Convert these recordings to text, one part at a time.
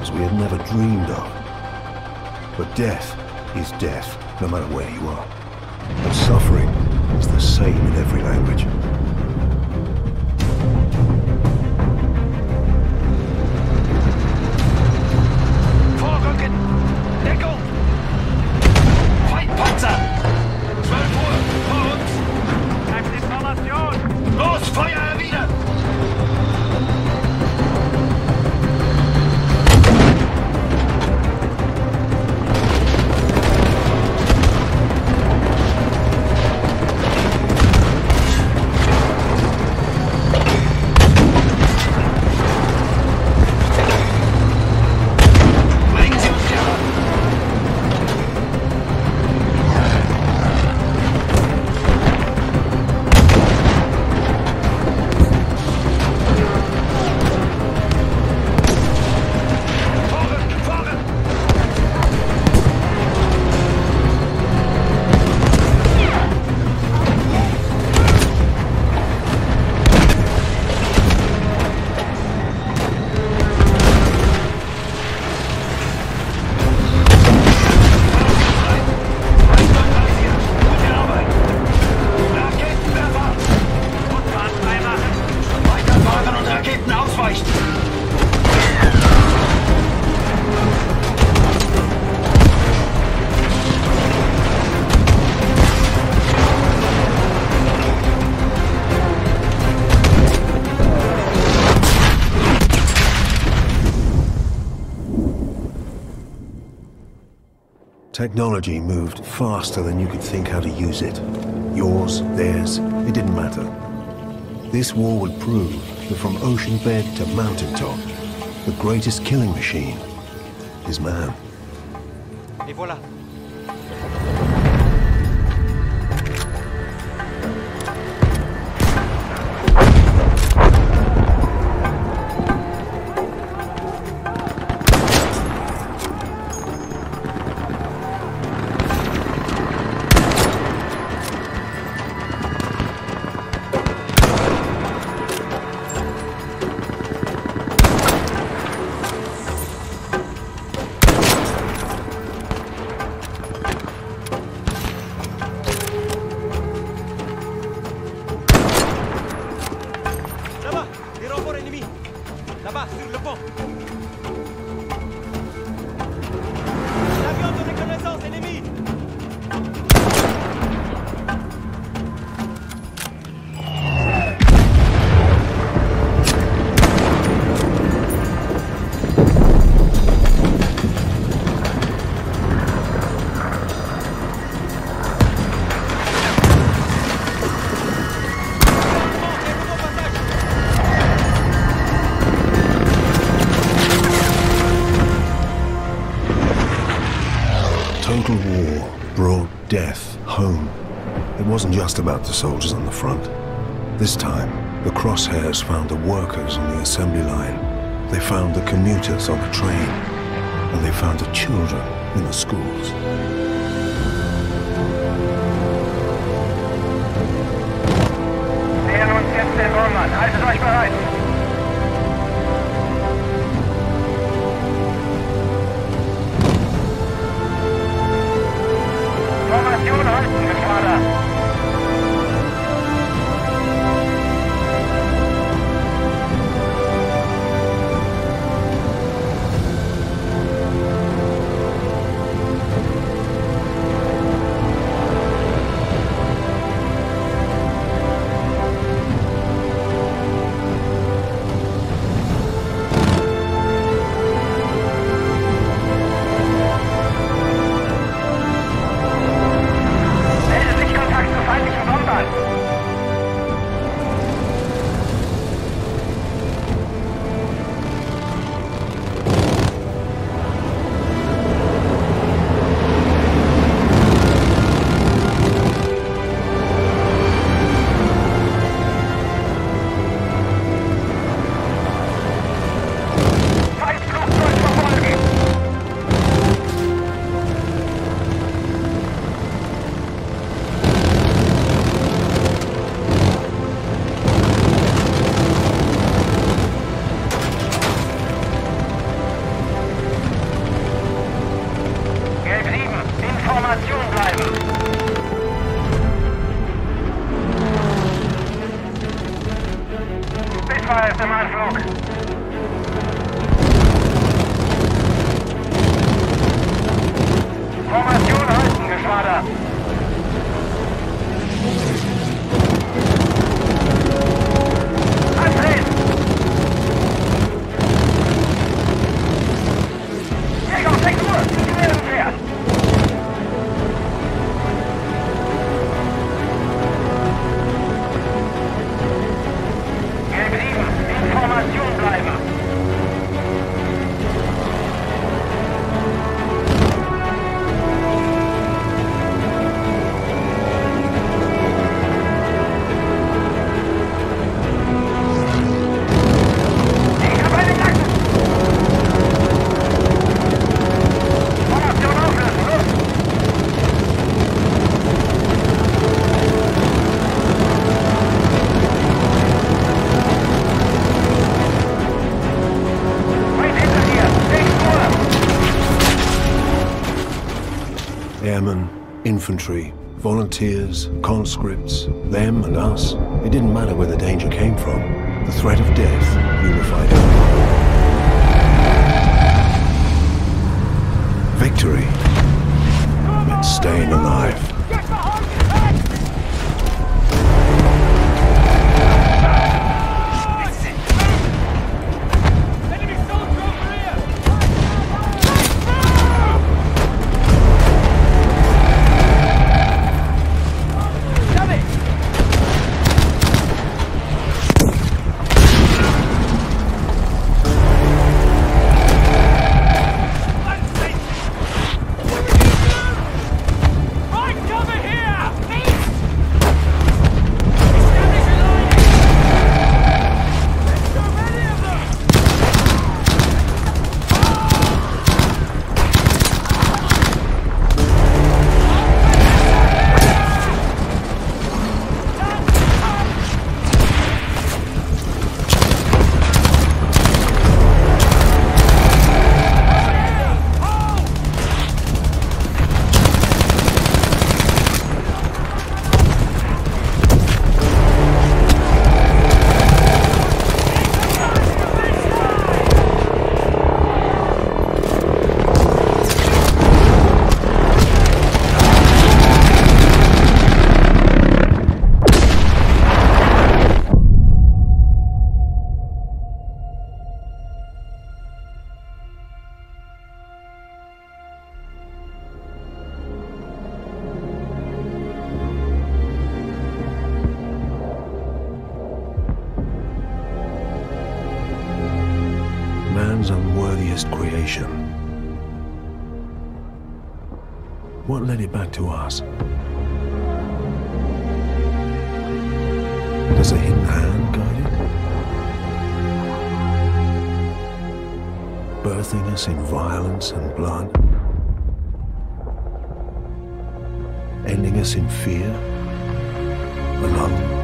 using we had never dreamed of. But death is death, no matter where you are. And suffering is the same in every language. Technology moved faster than you could think how to use it. Yours, theirs, it didn't matter. This war would prove that from ocean bed to mountaintop, the greatest killing machine is man. Et voilà. Wasn't just about the soldiers on the front. This time, the crosshairs found the workers on the assembly line. They found the commuters on the train. And they found the children in the schools. Uns jetzt den. Haltet euch bereit. Spitfire ist im Anflug. Infantry, volunteers, conscripts, them and us. It didn't matter where the danger came from. The threat of death unified everyone. Victory meant staying alive. Unworthiest creation. What led it back to us? Does a hidden hand guide it? Birthing us in violence and blood? Ending us in fear? Alone?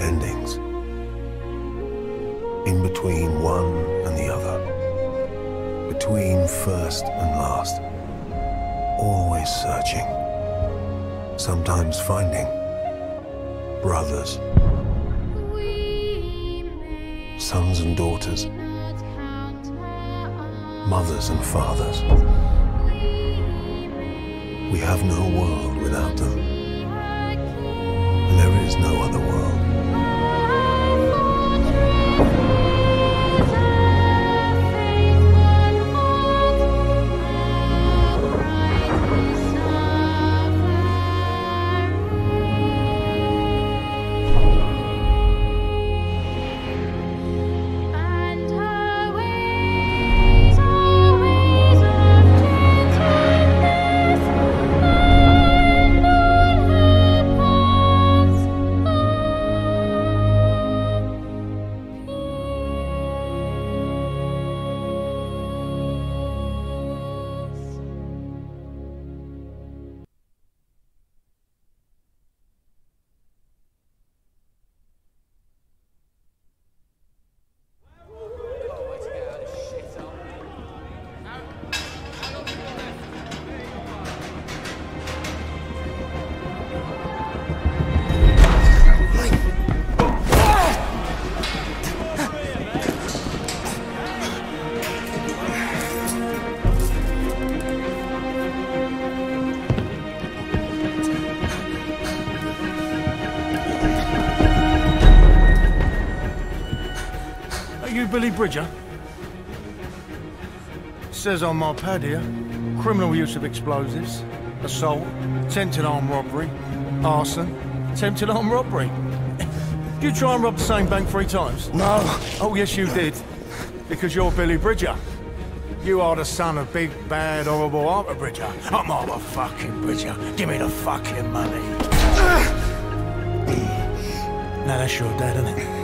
Endings. In between one and the other. Between first and last. Always searching. Sometimes finding. Brothers. Sons and daughters. Mothers and fathers. We have no world without them. There is no other world. Bridger? Says on my pad here, criminal use of explosives, assault, attempted armed robbery, arson, attempted armed robbery. Did you try and rob the same bank three times? No, Oh, yes, you did. Because you're Billy Bridger. You are the son of big, bad, horrible Arthur Bridger. I'm Arthur fucking Bridger. Give me the fucking money. now that's your dad, isn't it?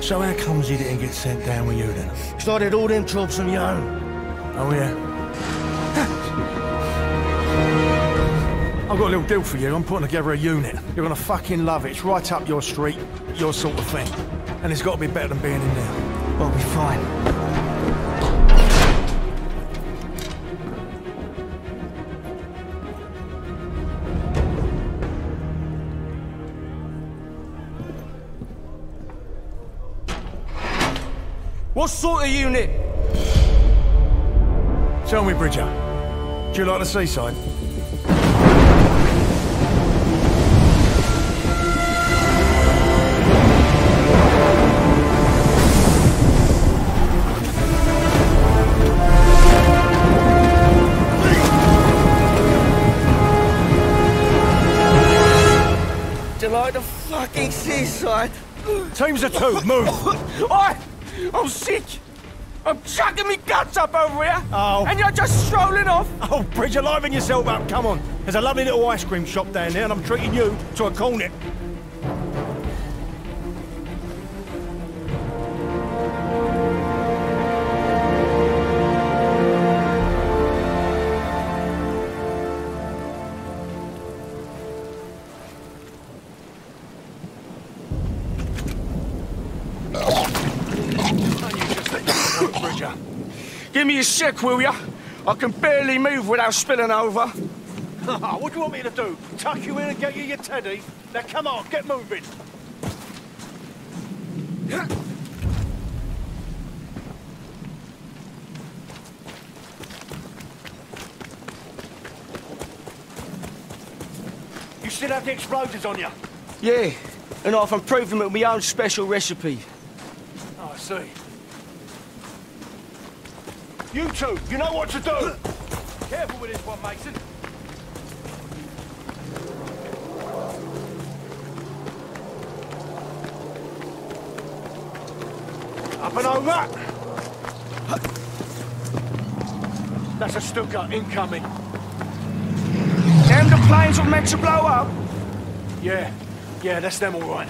So how comes he didn't get sent down with you then? started all them jobs on your own. Oh, yeah. I've got a little deal for you. I'm putting together a unit. You're gonna fucking love it. It's right up your street, your sort of thing. And it's got to be better than being in there. I'll be fine. What sort of unit? Tell me, Bridger. Do you like the seaside? Do you like the fucking seaside? Teams of two, move! Oi! Oh, I'm sick! I'm chucking me guts up over here! Oh. And you're just strolling off! Oh, Bridge, you're liven yourself up. Come on. There's a lovely little ice cream shop down there, and I'm treating you to a cornet. Me a sec, will ya? I can barely move without spilling over. what do you want me to do? Tuck you in and get you your teddy? Now come on, get moving. You still have the explosives on you? Yeah, and I've improved them with my own special recipe. Oh, I see. You two, you know what to do! Careful with this one, Mason. Up and over! That's a Stuka incoming. Them the planes were meant to blow up. Yeah, yeah, that's them all right.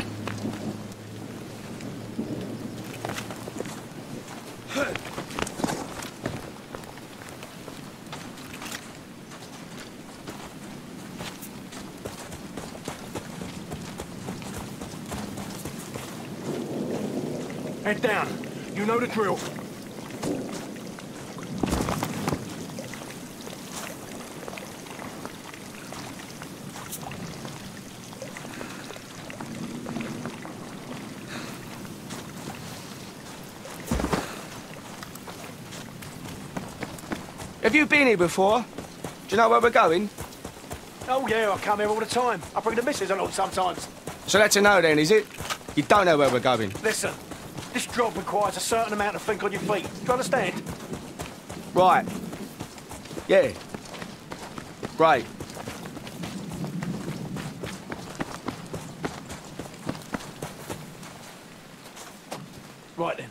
Head down. You know the drill. Have you been here before? Do you know where we're going? Oh yeah, I come here all the time. I bring the missus along sometimes. So that's a no then, is it? You don't know where we're going. Listen, this job requires a certain amount of think on your feet. Do you understand? Right. Yeah. Right. Right then.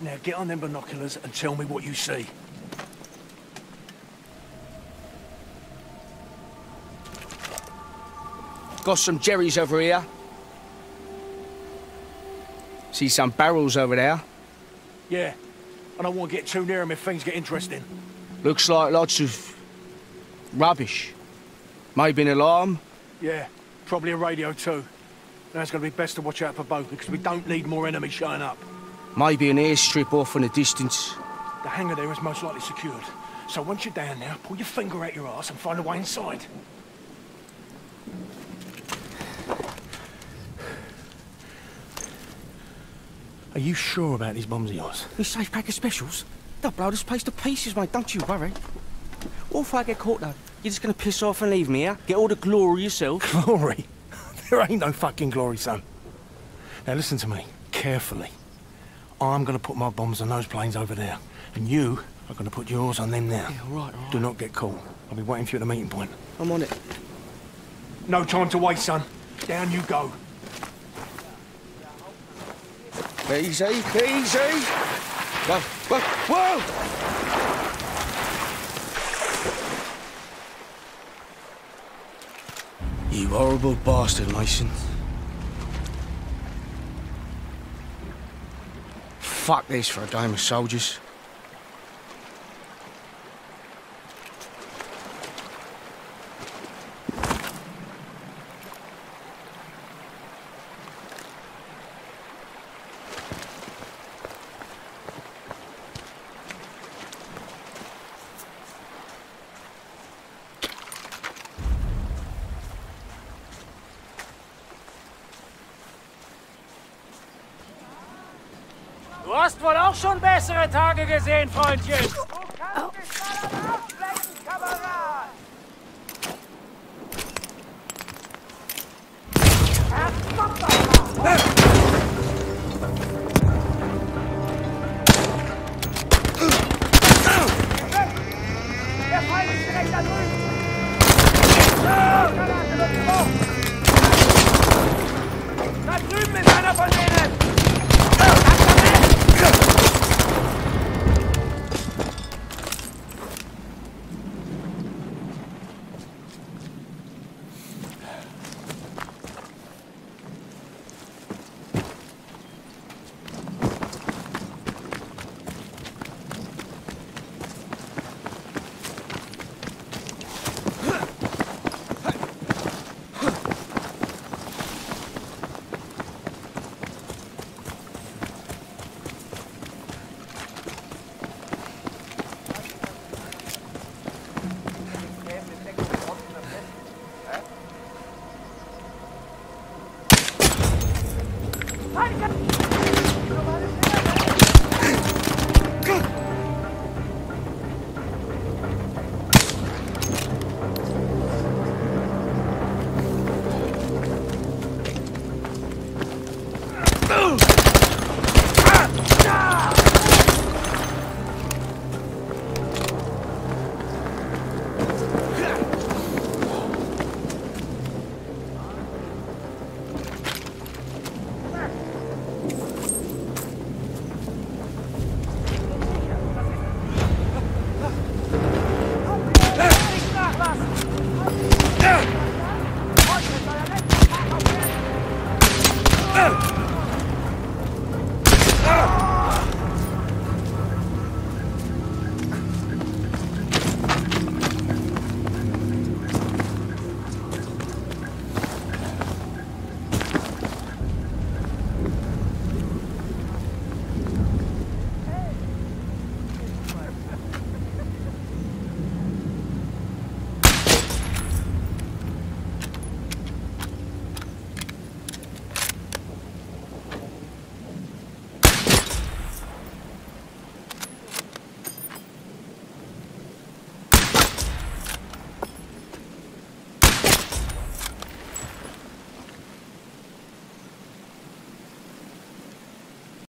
Now get on them binoculars and tell me what you see. Got some jerrys over here. See some barrels over there. Yeah. I don't want to get too near them if things get interesting. Looks like lots of rubbish. Maybe an alarm. Yeah. Probably a radio too. Now it's going to be best to watch out for both because we don't need more enemies showing up. Maybe an airstrip off in the distance. The hangar there is most likely secured. So once you're down there, pull your finger out your ass and find a way inside. Are you sure about these bombs of yours? These safe pack of specials? They'll blow this place to pieces, mate. Don't you worry. What if I get caught, though? You're just gonna piss off and leave me, here? Get all the glory yourself? Glory? there ain't no fucking glory, son. Now listen to me, carefully. I'm gonna put my bombs on those planes over there, and you are gonna put yours on them now. Yeah, all right, all right. Do not get caught. I'll be waiting for you at the meeting point. I'm on it. No time to waste, son. Down you go. Easy, easy. Whoa, whoa, whoa! You horrible bastard, Mason. Fuck this for a game of soldiers. Du hast wohl auch schon bessere Tage gesehen, Freundchen. Oh. Du kannst oh. mich mal abflecken, Kamerad. Der Feind ist direkt da drüben! Da drüben ist einer von denen!